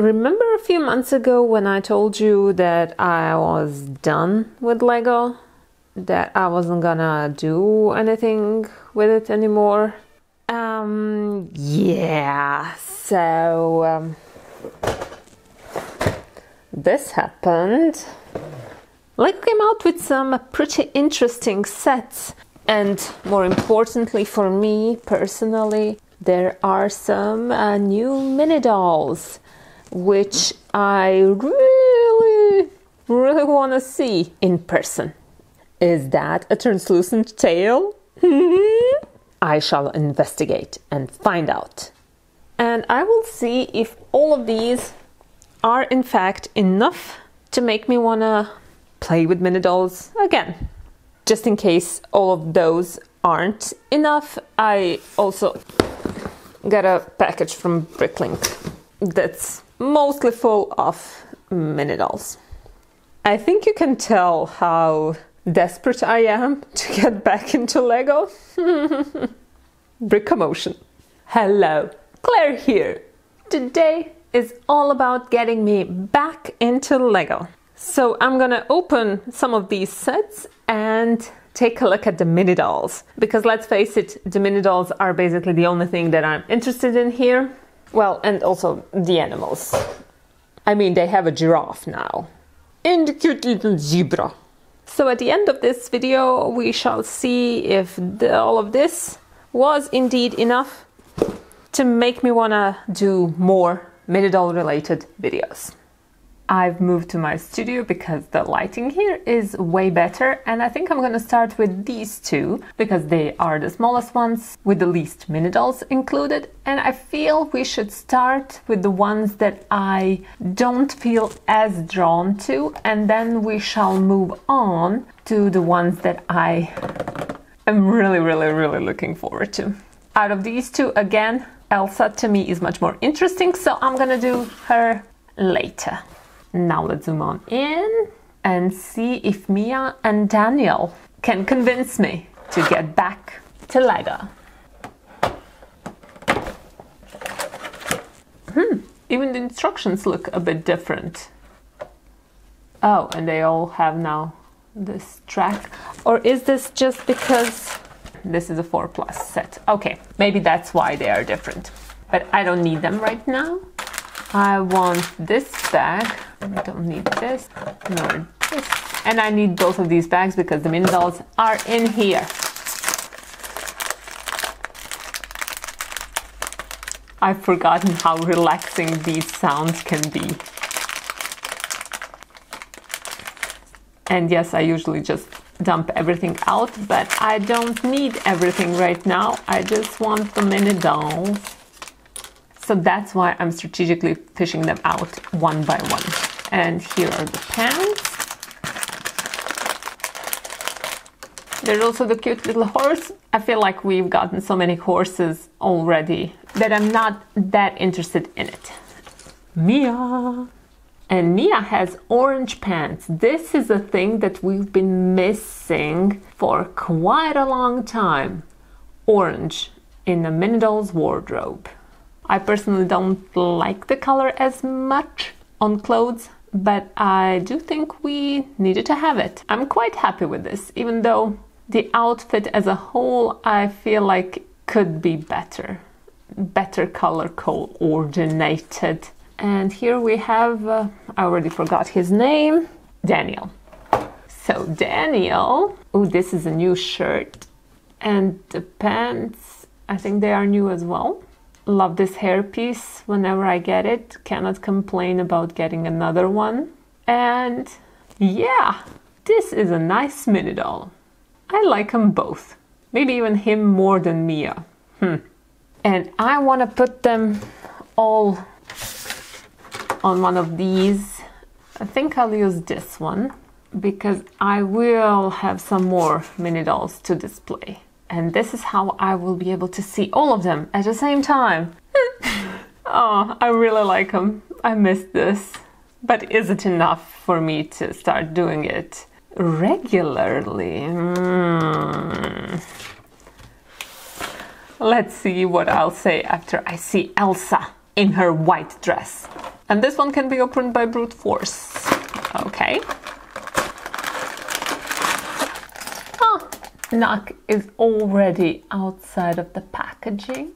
Remember a few months ago when I told you that I was done with Lego? That I wasn't gonna do anything with it anymore? Um, yeah, so um, this happened. Lego came out with some pretty interesting sets, and more importantly for me personally, there are some uh, new mini dolls which I really, really want to see in person. Is that a translucent tail? I shall investigate and find out. And I will see if all of these are in fact enough to make me want to play with mini dolls again. Just in case all of those aren't enough, I also got a package from Bricklink that's mostly full of mini dolls. I think you can tell how desperate I am to get back into Lego. Brickomotion. Hello, Claire here. Today is all about getting me back into Lego. So I'm gonna open some of these sets and take a look at the mini dolls. Because let's face it, the mini dolls are basically the only thing that I'm interested in here. Well, and also the animals. I mean, they have a giraffe now. And a cute little zebra. So at the end of this video, we shall see if the, all of this was indeed enough to make me wanna do more mini doll related videos. I've moved to my studio because the lighting here is way better and I think I'm gonna start with these two because they are the smallest ones with the least mini dolls included and I feel we should start with the ones that I don't feel as drawn to and then we shall move on to the ones that I am really really really looking forward to. Out of these two again Elsa to me is much more interesting so I'm gonna do her later. Now let's zoom on in and see if Mia and Daniel can convince me to get back to Lego. Hmm, even the instructions look a bit different. Oh, and they all have now this track. Or is this just because this is a 4 plus set? Okay, maybe that's why they are different. But I don't need them right now. I want this bag. I don't need this nor this. And I need both of these bags because the mini dolls are in here. I've forgotten how relaxing these sounds can be. And yes, I usually just dump everything out, but I don't need everything right now. I just want the mini dolls. So that's why I'm strategically fishing them out one by one. And here are the pants. There's also the cute little horse. I feel like we've gotten so many horses already that I'm not that interested in it. Mia. And Mia has orange pants. This is a thing that we've been missing for quite a long time. Orange in the minidolls wardrobe. I personally don't like the color as much on clothes, but I do think we needed to have it. I'm quite happy with this, even though the outfit as a whole I feel like could be better. Better color coordinated. And here we have, uh, I already forgot his name, Daniel. So, Daniel, oh, this is a new shirt. And the pants, I think they are new as well. Love this hairpiece whenever I get it. Cannot complain about getting another one. And yeah, this is a nice mini doll. I like them both. Maybe even him more than Mia. Hmm. And I want to put them all on one of these. I think I'll use this one because I will have some more mini dolls to display. And this is how I will be able to see all of them at the same time. oh, I really like them. I miss this. But is it enough for me to start doing it regularly? Mm. Let's see what I'll say after I see Elsa in her white dress. And this one can be opened by brute force. Okay. Nokk is already outside of the packaging.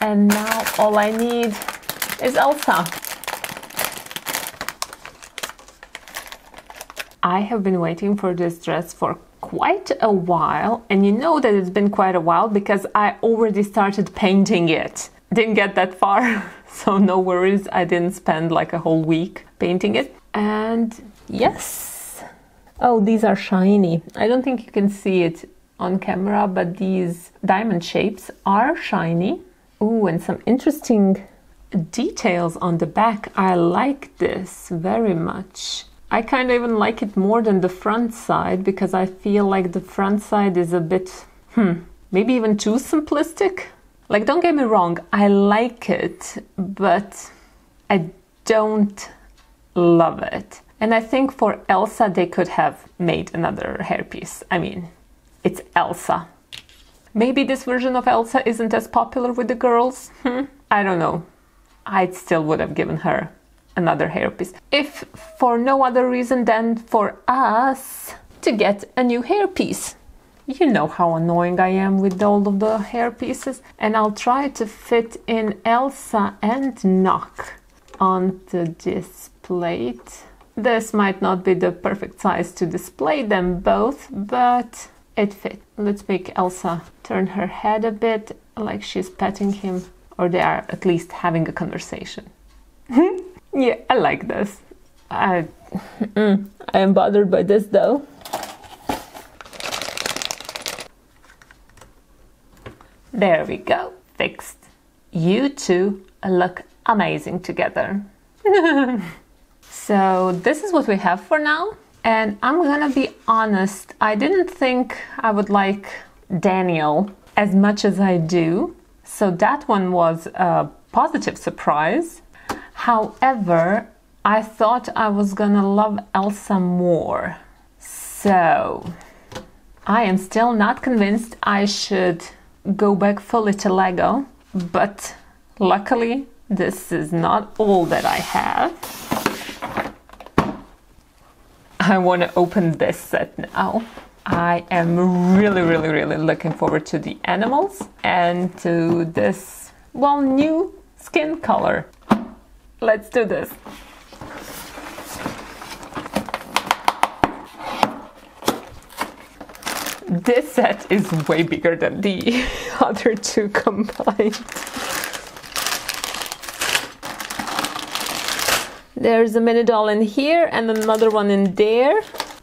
And now all I need is Elsa. I have been waiting for this dress for quite a while, and you know that it's been quite a while because I already started painting it. Didn't get that far, so no worries, I didn't spend like a whole week painting it. And yes, oh, these are shiny. I don't think you can see it on camera, but these diamond shapes are shiny. Ooh, and some interesting details on the back. I like this very much. I kind of even like it more than the front side because I feel like the front side is a bit, hmm, maybe even too simplistic. Like, don't get me wrong, I like it, but I don't love it. And I think for Elsa, they could have made another hairpiece. I mean, it's Elsa. Maybe this version of Elsa isn't as popular with the girls. Hmm? I don't know. I still would have given her another hairpiece. If for no other reason than for us to get a new hairpiece. You know how annoying I am with all of the hairpieces, and I'll try to fit in Elsa and Nokk onto this plate. This might not be the perfect size to display them both, but it fits. Let's make Elsa turn her head a bit like she's petting him, or they are at least having a conversation. yeah, I like this. I, mm, I am bothered by this though. There we go, fixed. You two look amazing together. so, this is what we have for now. And I'm gonna be honest, I didn't think I would like Daniel as much as I do. So, that one was a positive surprise. However, I thought I was gonna love Elsa more. So, I am still not convinced I should go back fully to Lego, but luckily this is not all that I have. I want to open this set now. I am really, really, really looking forward to the animals and to this, well, new skin color. Let's do this. This set is way bigger than the other two combined. There's a mini doll in here and another one in there.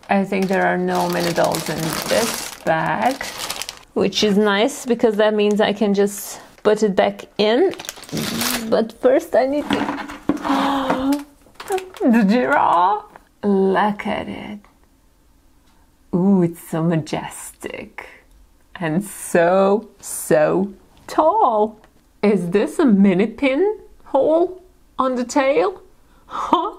I think there are no mini dolls in this bag, which is nice because that means I can just put it back in. But first I need to... the giraffe! Look at it. Ooh, it's so majestic and so, so tall. Is this a mini pin hole on the tail? Huh?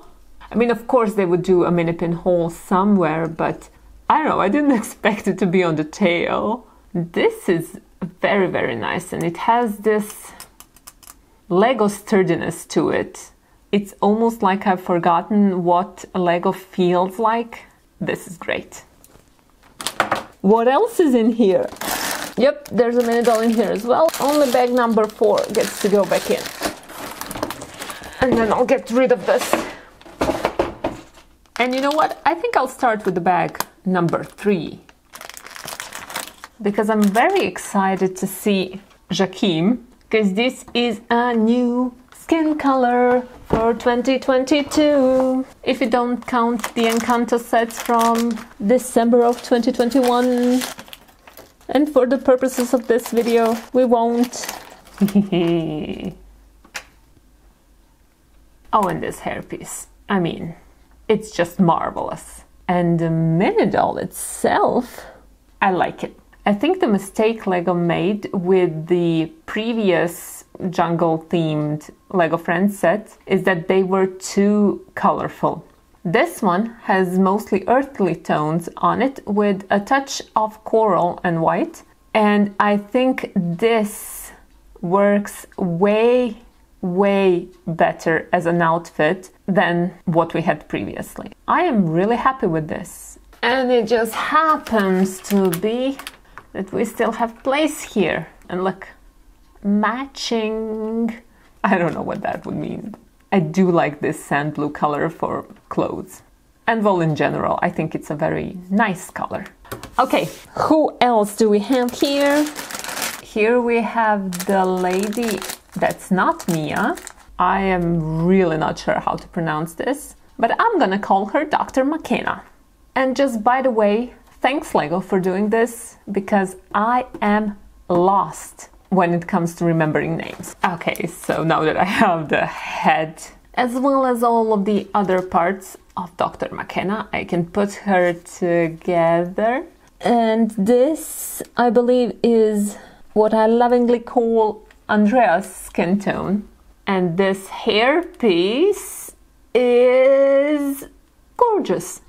I mean, of course, they would do a mini pin hole somewhere, but I don't know, I didn't expect it to be on the tail. This is very, very nice, and it has this Lego sturdiness to it. It's almost like I've forgotten what a Lego feels like. This is great. What else is in here? Yep, there's a mini doll in here as well. Only bag number four gets to go back in. And then I'll get rid of this. And you know what? I think I'll start with the bag number three. Because I'm very excited to see Jakeem. Because this is a new skin color for 2022. If you don't count the Encanto sets from December of 2021. And for the purposes of this video, we won't. oh, and this hairpiece. I mean, it's just marvelous. And the mini doll itself, I like it. I think the mistake Lego made with the previous jungle themed Lego Friends set is that they were too colorful. This one has mostly earthly tones on it with a touch of coral and white. And I think this works way way better as an outfit than what we had previously. I am really happy with this. And it just happens to be that we still have place here. And look, matching. I don't know what that would mean. I do like this sand blue color for clothes. And well, in general, I think it's a very nice color. Okay, who else do we have here? Here we have the lady that's not Mia. I am really not sure how to pronounce this, but I'm gonna call her Dr. McKenna. And just by the way, thanks Lego for doing this because I am lost when it comes to remembering names. Okay, so now that I have the head as well as all of the other parts of Dr. McKenna, I can put her together. And this, I believe, is what I lovingly call Andrea's skin tone. And this hair piece is gorgeous.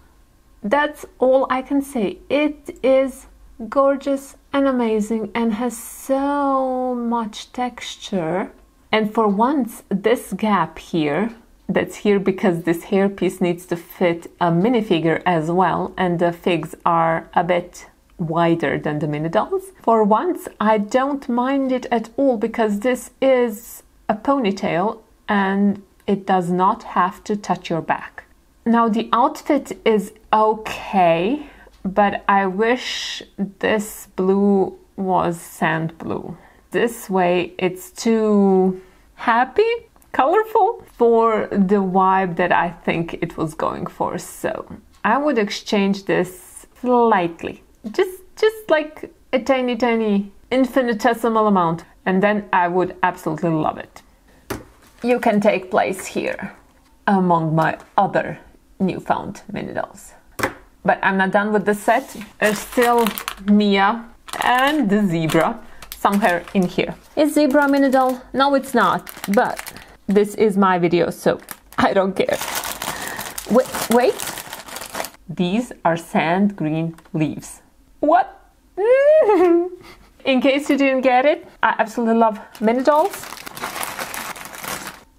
That's all I can say. It is gorgeous and amazing and has so much texture. And for once, this gap here, that's here because this hairpiece needs to fit a minifigure as well, and the figs are a bit wider than the mini dolls. For once, I don't mind it at all because this is a ponytail and it does not have to touch your back. Now, the outfit is okay, but I wish this blue was sand blue. This way it's too happy, colorful for the vibe that I think it was going for. So I would exchange this slightly, just just like a tiny tiny infinitesimal amount and then I would absolutely love it. You can take place here among my other newfound mini dolls. But I'm not done with the set. There's still Mia and the zebra somewhere in here. Is zebra a mini doll? No, it's not. But this is my video, so I don't care. Wait, wait. These are sand green leaves. What? in case you didn't get it, I absolutely love mini dolls.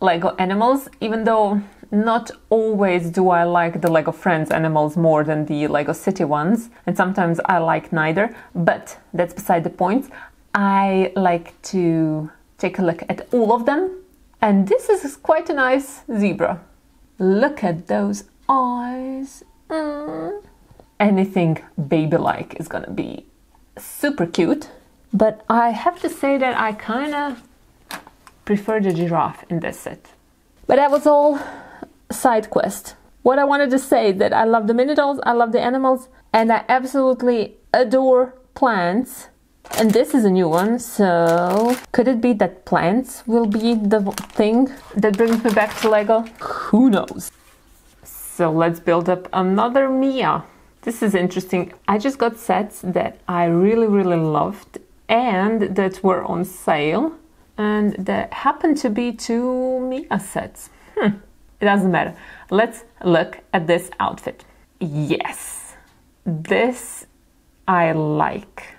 Lego animals, even though not always do I like the Lego Friends animals more than the Lego City ones, and sometimes I like neither, but that's beside the point. I like to take a look at all of them, and this is quite a nice zebra. Look at those eyes. Mm. Anything baby like is gonna be super cute, but I have to say that I kind of prefer the giraffe in this set. But that was all side quest. What I wanted to say that I love the mini dolls, I love the animals, and I absolutely adore plants. And this is a new one, so could it be that plants will be the thing that brings me back to Lego? Who knows? So let's build up another Mia. This is interesting. I just got sets that I really, really loved and that were on sale, and that happened to be two Mia sets. Hmm. It doesn't matter. Let's look at this outfit. Yes, this I like.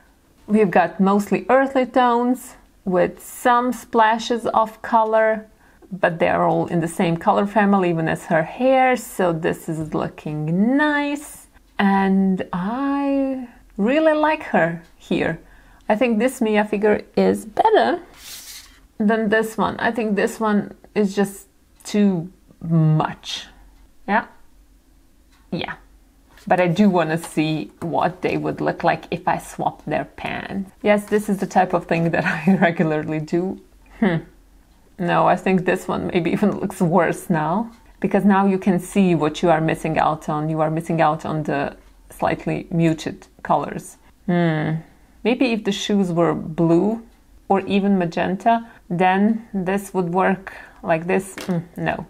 We've got mostly earthly tones with some splashes of color, but they're all in the same color family, even as her hair, so this is looking nice. And I really like her here. I think this Mia figure is better than this one. I think this one is just too much. Yeah. Yeah. But I do want to see what they would look like if I swap their pants. Yes, this is the type of thing that I regularly do. Hmm. No, I think this one maybe even looks worse now. Because now you can see what you are missing out on. You are missing out on the slightly muted colors. Hmm. Maybe if the shoes were blue or even magenta, then this would work like this. Mm, no,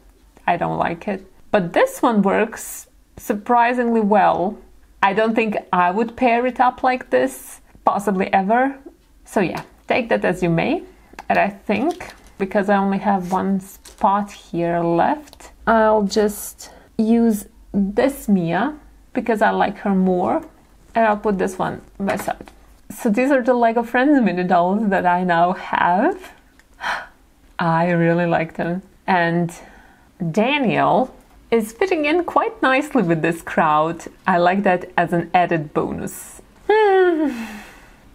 I don't like it. But this one works surprisingly well. I don't think I would pair it up like this, possibly ever. So yeah, take that as you may. And I think, because I only have one spot here left, I'll just use this Mia because I like her more. And I'll put this one by side. So these are the LEGO Friends mini dolls that I now have. I really like them. And Daniel is fitting in quite nicely with this crowd. I like that as an added bonus.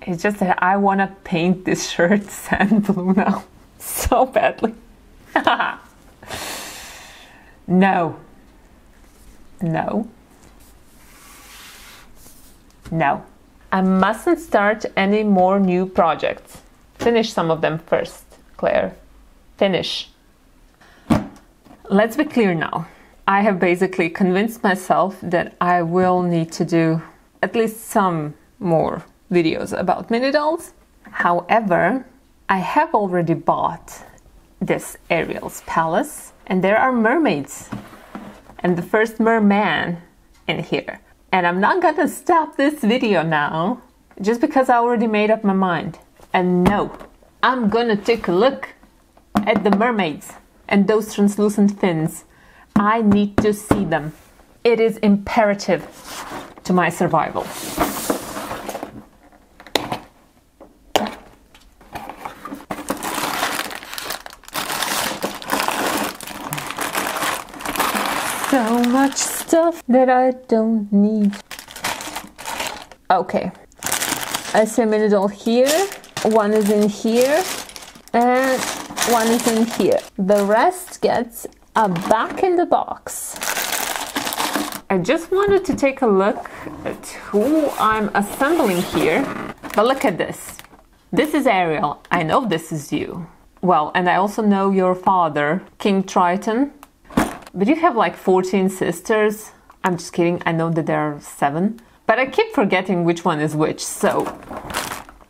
It's just that I want to paint this shirt sand blue now so badly. no. No. No. I mustn't start any more new projects. Finish some of them first, Claire. Finish. Let's be clear now. I have basically convinced myself that I will need to do at least some more videos about mini dolls. However, I have already bought this Ariel's Palace, and there are mermaids and the first merman in here. And I'm not gonna stop this video now just because I already made up my mind. And no, I'm gonna take a look at the mermaids and those translucent fins. I need to see them. It is imperative to my survival. so much stuff that I don't need. Okay, a doll here, one is in here, and one is in here. The rest gets a back in the box. I just wanted to take a look at who I'm assembling here, but look at this. This is Ariel. I know this is you. Well, and I also know your father, King Triton, but you have like 14 sisters. I'm just kidding, I know that there are seven. But I keep forgetting which one is which, so.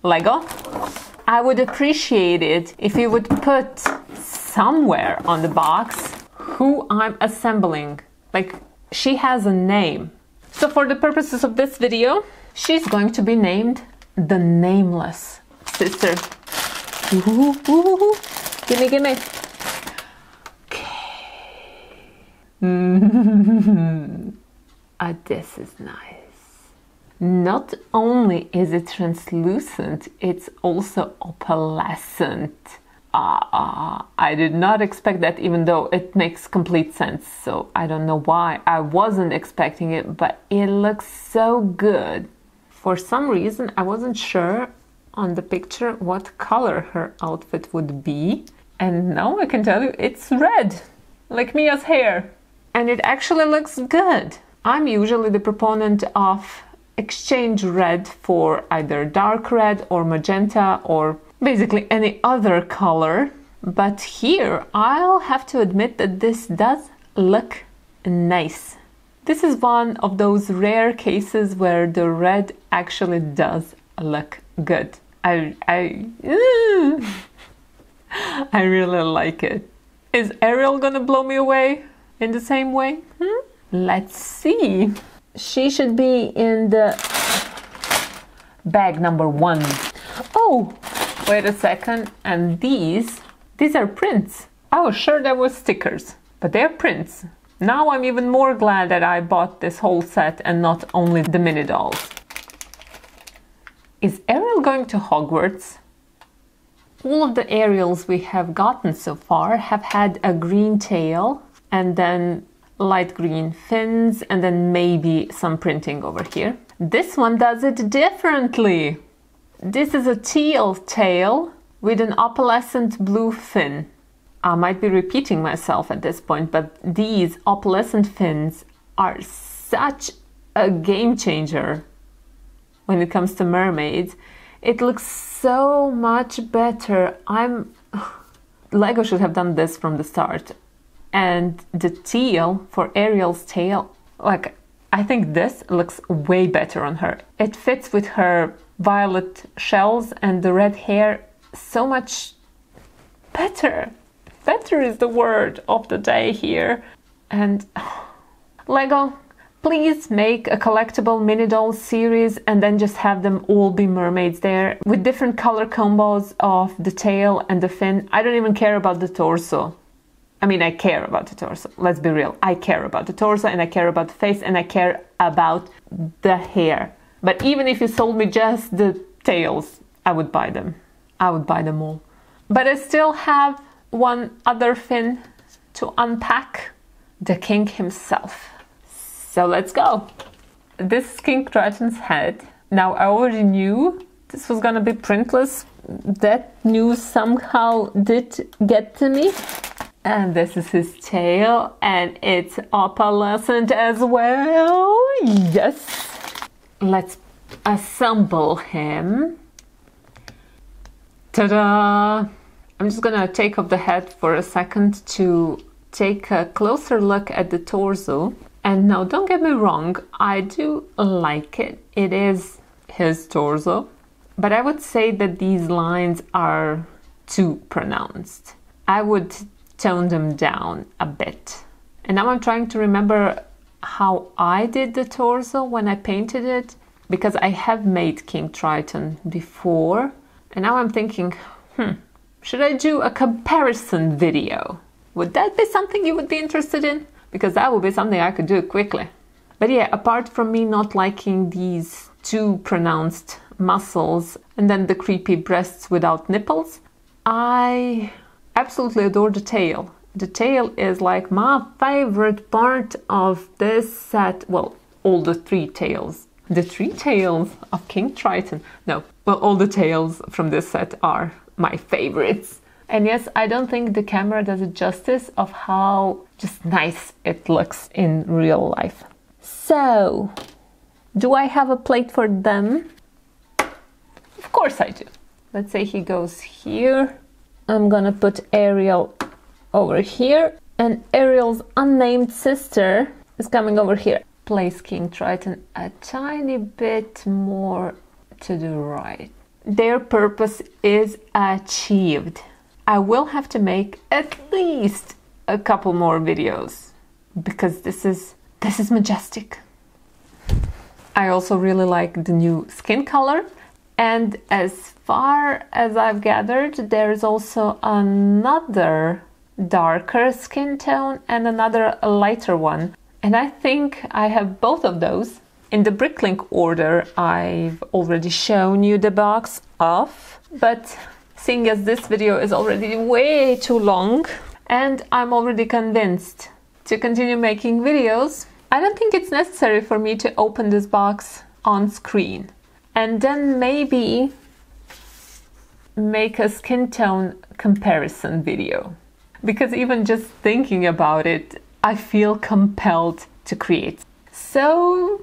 Lego? I would appreciate it if you would put somewhere on the box who I'm assembling. Like, she has a name. So, for the purposes of this video, she's going to be named the Nameless Sister. Ooh, ooh, ooh. Gimme, gimme. ah, this is nice. Not only is it translucent, it's also opalescent. Ah, I did not expect that, even though it makes complete sense. So I don't know why I wasn't expecting it, but it looks so good. For some reason, I wasn't sure on the picture what color her outfit would be. And now I can tell you it's red, like Mia's hair and it actually looks good. I'm usually the proponent of exchange red for either dark red or magenta or basically any other color. But here I'll have to admit that this does look nice. This is one of those rare cases where the red actually does look good. I I I really like it. Is Ariel gonna blow me away? In the same way? Hmm? Let's see. She should be in the bag number one. Oh, wait a second. And these, these are prints. I was sure they were stickers, but they're prints. Now I'm even more glad that I bought this whole set and not only the mini dolls. Is Ariel going to Hogwarts? All of the Ariels we have gotten so far have had a green tail and then light green fins and then maybe some printing over here. This one does it differently. This is a teal tail with an opalescent blue fin. I might be repeating myself at this point, but these opalescent fins are such a game changer when it comes to mermaids. It looks so much better. I'm Lego should have done this from the start and the teal for Ariel's tail, like I think this looks way better on her. It fits with her violet shells and the red hair so much better. Better is the word of the day here. And Lego, please make a collectible mini doll series and then just have them all be mermaids there with different color combos of the tail and the fin. I don't even care about the torso. I mean, I care about the torso. Let's be real. I care about the torso and I care about the face and I care about the hair. But even if you sold me just the tails, I would buy them. I would buy them all. But I still have one other thing to unpack the king himself. So let's go. This is King Triton's head. Now, I already knew this was gonna be printless. That news somehow did get to me. And this is his tail, and it's opalescent as well. Yes. Let's assemble him. Ta-da! I'm just gonna take off the head for a second to take a closer look at the torso. And now, don't get me wrong, I do like it. It is his torso, but I would say that these lines are too pronounced. I would tone them down a bit. And now I'm trying to remember how I did the torso when I painted it because I have made King Triton before. And now I'm thinking, hmm, should I do a comparison video? Would that be something you would be interested in? Because that would be something I could do quickly. But yeah, apart from me not liking these too pronounced muscles and then the creepy breasts without nipples, I absolutely adore the tail. The tail is like my favorite part of this set. Well, all the three tails. The three tails of King Triton. No, well, all the tails from this set are my favorites. And yes, I don't think the camera does it justice of how just nice it looks in real life. So, do I have a plate for them? Of course I do. Let's say he goes here I'm gonna put Ariel over here and Ariel's unnamed sister is coming over here. Place King Triton a tiny bit more to the right. Their purpose is achieved. I will have to make at least a couple more videos because this is this is majestic. I also really like the new skin color and as far as I've gathered, there is also another darker skin tone and another lighter one. And I think I have both of those. In the Bricklink order, I've already shown you the box off, but seeing as this video is already way too long and I'm already convinced to continue making videos, I don't think it's necessary for me to open this box on screen and then maybe make a skin tone comparison video. Because even just thinking about it, I feel compelled to create. So,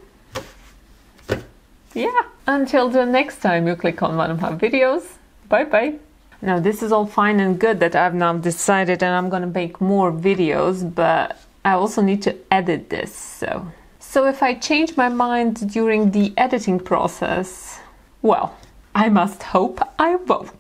yeah, until the next time you click on one of my videos, bye bye. Now, this is all fine and good that I've now decided and I'm gonna make more videos, but I also need to edit this, so. So if I change my mind during the editing process, well, I must hope I won't.